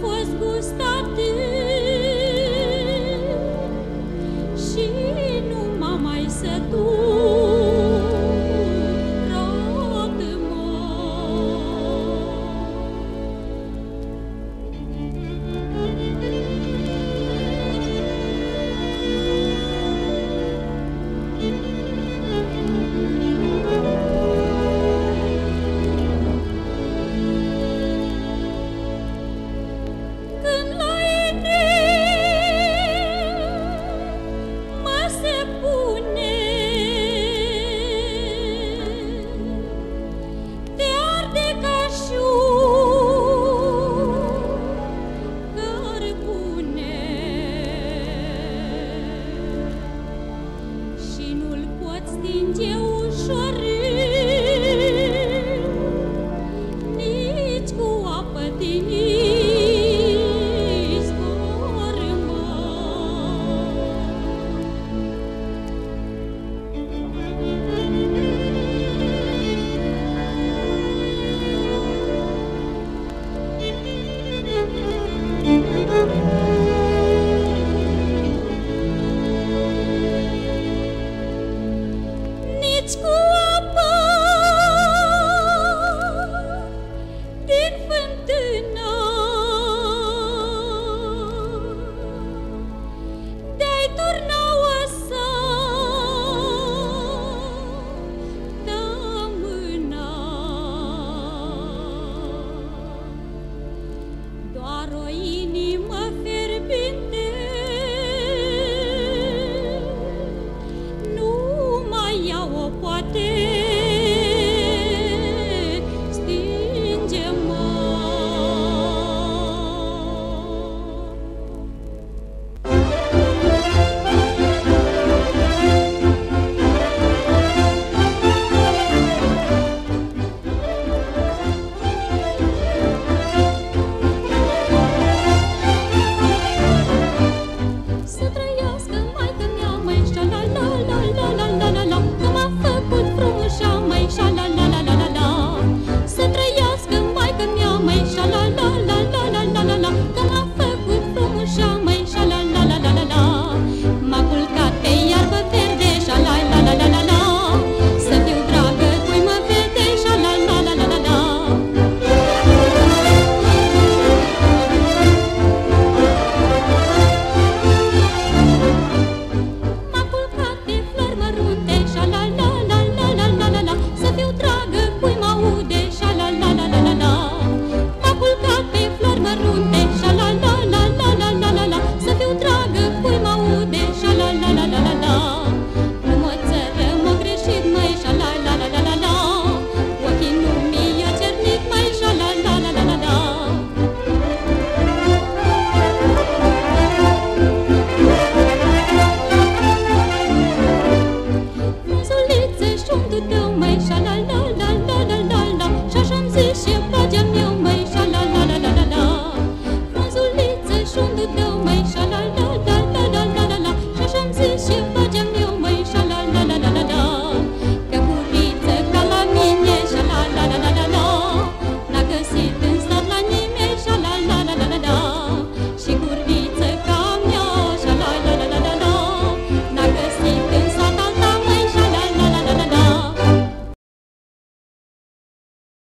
puedes gustar ti. Tin chiế doar o 哆咪西拉拉拉拉拉，沙沙咪西西巴 jam 咪西拉拉拉拉拉拉，咪咪咪咪咪咪